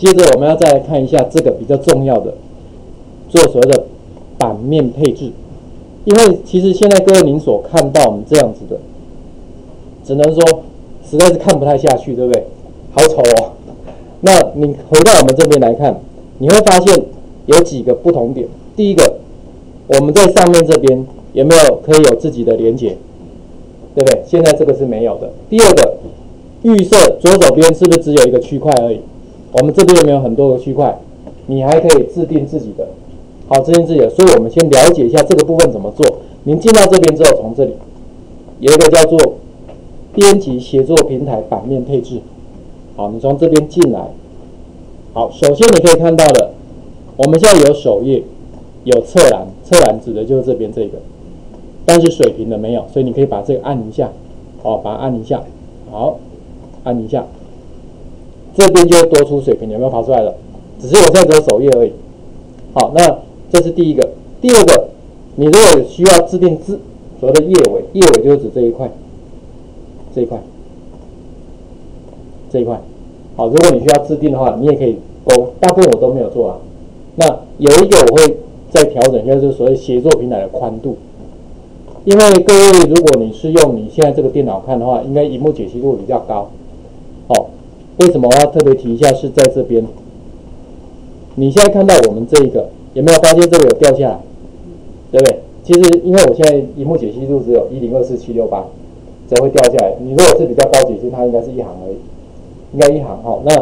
接着我们要再来看一下这个比较重要的，做所谓的版面配置。因为其实现在各位您所看到我们这样子的，只能说实在是看不太下去，对不对？好丑哦。那你回到我们这边来看，你会发现有几个不同点。第一个，我们在上面这边有没有可以有自己的连接，对不对？现在这个是没有的。第二个，预设左手边是不是只有一个区块而已？我们这边有没有很多个区块？你还可以制定自己的。好，制定自己的。所以我们先了解一下这个部分怎么做。您进到这边之后，从这里有一个叫做编辑协作平台版面配置。好，你从这边进来。好，首先你可以看到的，我们现在有首页，有侧栏，侧栏指的就是这边这个，但是水平的没有，所以你可以把这个按一下。好，把它按一下。好，按一下，这边就多出水平，有没有跑出来了？只是我现在只有首页而已。好，那。这是第一个，第二个，你如果需要制定字所谓的页尾，页尾就是指这一块，这一块，这一块。好，如果你需要制定的话，你也可以勾。大部分我都没有做啊。那有一个我会再调整，就是所谓协作平台的宽度。因为各位，如果你是用你现在这个电脑看的话，应该荧幕解析度比较高。好，为什么我要特别提一下？是在这边，你现在看到我们这一个。有没有发现这个有掉下来，对不对？其实因为我现在荧幕解析度只有一零二四七六八，才会掉下来。你如果是比较高解析，它应该是一行而已，应该一行哈。那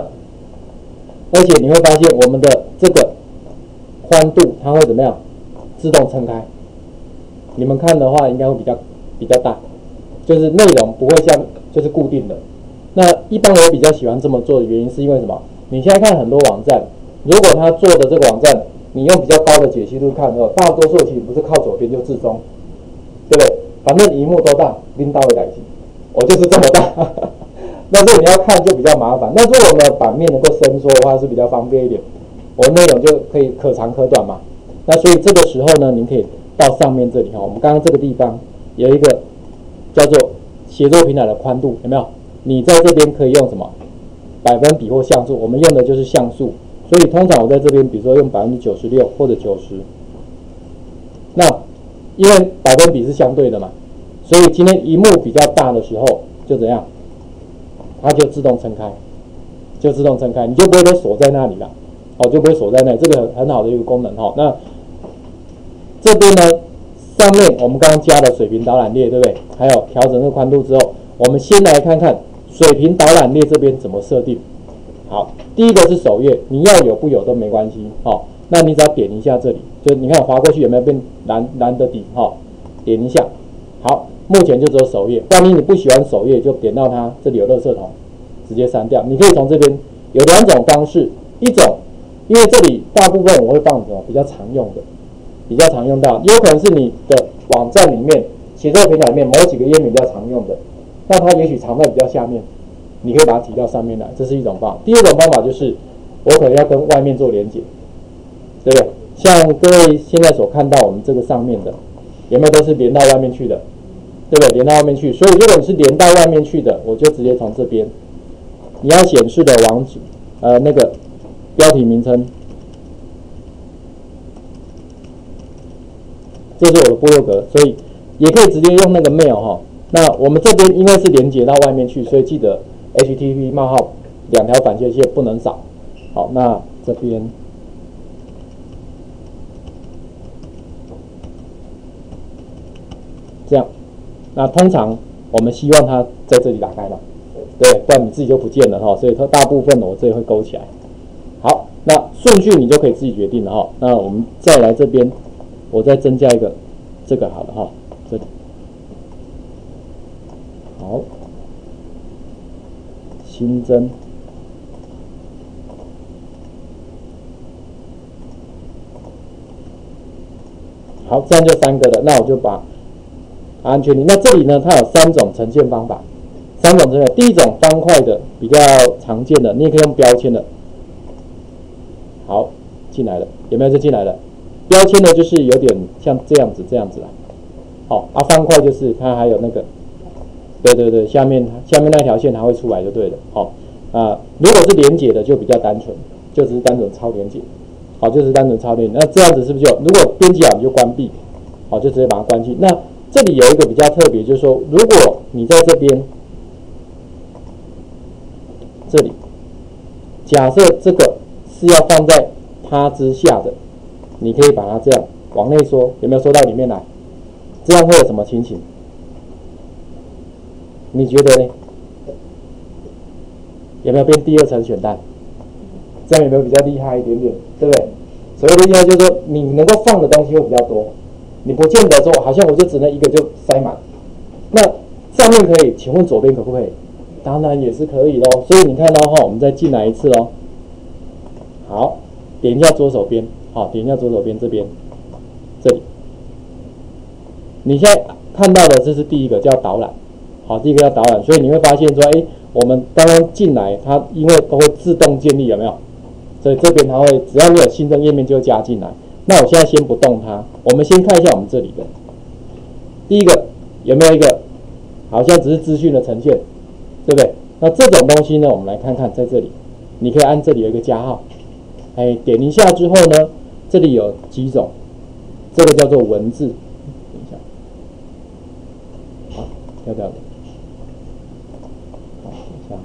而且你会发现我们的这个宽度它会怎么样？自动撑开。你们看的话应该会比较比较大，就是内容不会像就是固定的。一般我比较喜欢这么做的原因是因为什么？你现在看很多网站，如果他做的这个网站。你用比较高的解析度看的话，大多数其实不是靠左边就自中，对不对？反正荧幕多大，拎到位来行，我就是这么大。那如果你要看就比较麻烦。那如果我们的版面能够伸缩的话，是比较方便一点，我们内容就可以可长可短嘛。那所以这个时候呢，您可以到上面这里哈，我们刚刚这个地方有一个叫做协作平台的宽度，有没有？你在这边可以用什么百分比或像素？我们用的就是像素。所以通常我在这边，比如说用百分之九十六或者九十，那因为百分比是相对的嘛，所以今天荧幕比较大的时候就怎样，它就自动撑开，就自动撑开，你就不会说锁在那里了，哦，就不会锁在那，这个很好的一个功能哈。那这边呢，上面我们刚刚加了水平导览列，对不对？还有调整这个宽度之后，我们先来看看水平导览列这边怎么设定。好，第一个是首页，你要有不有都没关系，好，那你只要点一下这里，就你看滑过去有没有变蓝蓝的底，哈，点一下，好，目前就只有首页，万一你不喜欢首页，就点到它这里有垃圾桶，直接删掉。你可以从这边有两种方式，一种，因为这里大部分我会放什么比较常用的，比较常用到，有可能是你的网站里面写作平台里面某几个页面比较常用的，那它也许藏在比较下面。你可以把它提到上面来，这是一种方法。第二种方法就是，我可能要跟外面做连接，对不对？像各位现在所看到我们这个上面的，有没有都是连到外面去的，对不对？连到外面去。所以如果你是连到外面去的，我就直接从这边，你要显示的网址，呃，那个标题名称，这是我的部落格，所以也可以直接用那个 mail 哈。那我们这边因为是连接到外面去，所以记得。HTTP 冒号两条反切线不能少。好，那这边这样，那通常我们希望它在这里打开嘛，对，不然你自己就不见了哈。所以它大部分我这里会勾起来。好，那顺序你就可以自己决定了哈。那我们再来这边，我再增加一个这个好了哈，这里好。新增，好，这样就三个了。那我就把安全里。那这里呢，它有三种呈现方法，三种呈现。第一种方块的比较常见的，你也可以用标签的。好，进来了，有没有就进来了？标签的就是有点像这样子，这样子啦。好，啊，方块就是它还有那个。对对对，下面下面那条线它会出来就对了。好啊，如果是连接的就比较单纯，就只是单纯超连接，好，就是单纯超连。那这样子是不是就如果编辑好你就关闭，好，就直接把它关机。那这里有一个比较特别，就是说如果你在这边，这里假设这个是要放在它之下的，你可以把它这样往内缩，有没有缩到里面来？这样会有什么情形？你觉得呢？有没有变第二层选单？这样有没有比较厉害一点点？对不对？所谓的厉害就是说，你能够放的东西会比较多，你不见得说好像我就只能一个就塞满。那上面可以，请问左边可不可以？当然也是可以喽。所以你看到哈，我们再进来一次哦。好，点一下左手边，好，点一下左手边这边，这里。你现在看到的这是第一个叫导览，好，第一个要导览，所以你会发现说，哎，我们刚刚进来，它因为都会自动建立，有没有？所以这边它会只要你有新增页面就会加进来。那我现在先不动它，我们先看一下我们这里的，第一个有没有一个，好像只是资讯的呈现，对不对？那这种东西呢，我们来看看在这里，你可以按这里有一个加号，哎，点一下之后呢，这里有几种，这个叫做文字。要不要？好，等一下哈。等一下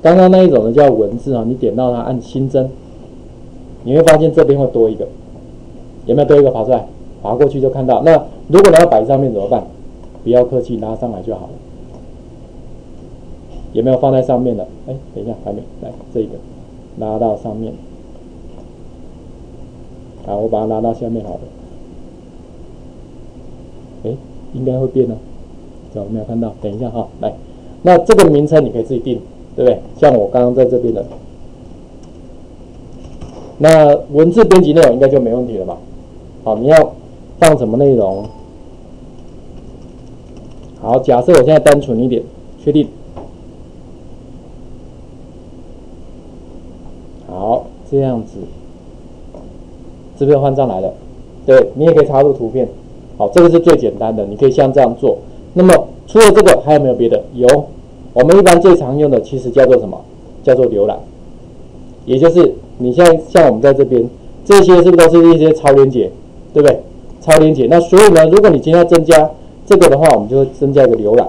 刚刚那一种呢叫文字啊，你点到它按新增，你会发现这边会多一个，有没有多一个跑出来？划过去就看到。那如果你要摆上面怎么办？不要客气，拉上来就好了。有没有放在上面的？哎，等一下，还没来这个，拉到上面。好，我把它拉到下面好了。哎，应该会变呢，有没有看到？等一下哈，来，那这个名称你可以自己定，对不对？像我刚刚在这边的，那文字编辑内容应该就没问题了吧？好，你要放什么内容？好，假设我现在单纯一点，确定。好，这样子，是不是换上来了？对你也可以插入图片。好，这个是最简单的，你可以像这样做。那么除了这个，还有没有别的？有，我们一般最常用的其实叫做什么？叫做浏览，也就是你现在像我们在这边，这些是不是都是一些超连接，对不对？超连接。那所以呢，如果你今天要增加这个的话，我们就会增加一个浏览。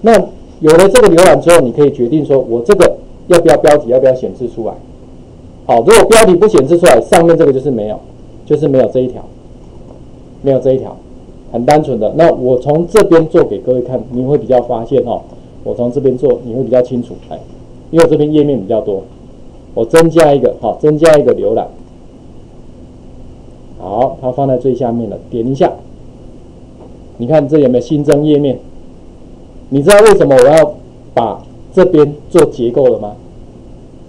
那有了这个浏览之后，你可以决定说我这个要不要标题，要不要显示出来？好，如果标题不显示出来，上面这个就是没有，就是没有这一条。没有这一条，很单纯的。那我从这边做给各位看，你会比较发现哈。我从这边做，你会比较清楚。哎，因为这边页面比较多，我增加一个，好，增加一个浏览。好，它放在最下面了，点一下，你看这有没有新增页面？你知道为什么我要把这边做结构了吗？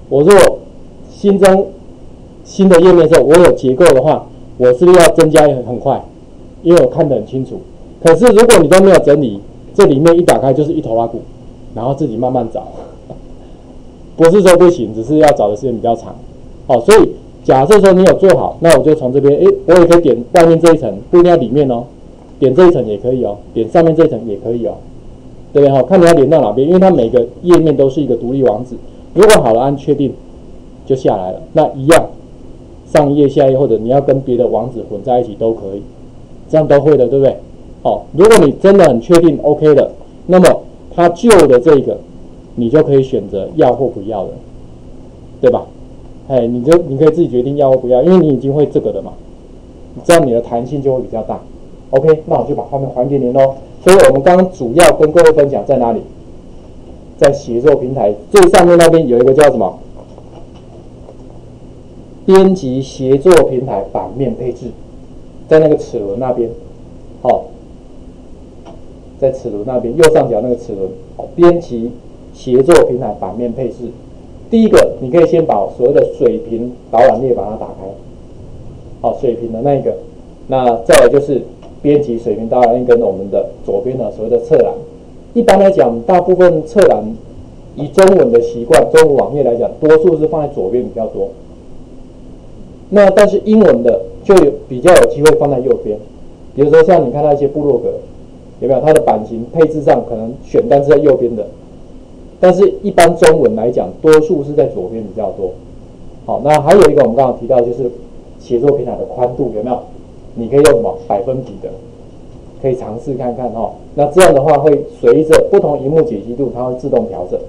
我如果新增新的页面的时候，我有结构的话，我是不是要增加很快？因为我看得很清楚，可是如果你都没有整理，这里面一打开就是一头拉骨，然后自己慢慢找，不是说不行，只是要找的时间比较长。好，所以假设说你有做好，那我就从这边，诶，我也可以点外面这一层，不一定要里面哦，点这一层也可以哦，点上面这一层也可以哦，对不对？哈，看你要连到哪边，因为它每个页面都是一个独立网址。如果好了，按确定就下来了，那一样上一页、下一页，或者你要跟别的网址混在一起都可以。这样都会的，对不对？好，如果你真的很确定 OK 的，那么它旧的这个，你就可以选择要或不要的，对吧？哎，你就你可以自己决定要或不要，因为你已经会这个了嘛，这样你的弹性就会比较大。OK，那我就把画面还给您喽。所以我们刚刚主要跟各位分享在哪里？在协作平台最上面那边有一个叫什么？编辑协作平台版面配置。在那个齿轮那边，好，在齿轮那边右上角那个齿轮，编辑协作平台版面配置。第一个，你可以先把所谓的水平导览列把它打开，好，水平的那一个。那再来就是编辑水平导览列跟我们的左边的所谓的侧栏。一般来讲，大部分侧栏以中文的习惯，中文网页来讲，多数是放在左边比较多。那但是英文的。就有比较有机会放在右边，比如说像你看到一些部落格，有没有它的版型配置上可能选单是在右边的，但是一般中文来讲，多数是在左边比较多。好，那还有一个我们刚刚提到就是写作平台的宽度有没有？你可以用什么百分比的，可以尝试看看哈。那这样的话会随着不同荧幕解析度，它会自动调整。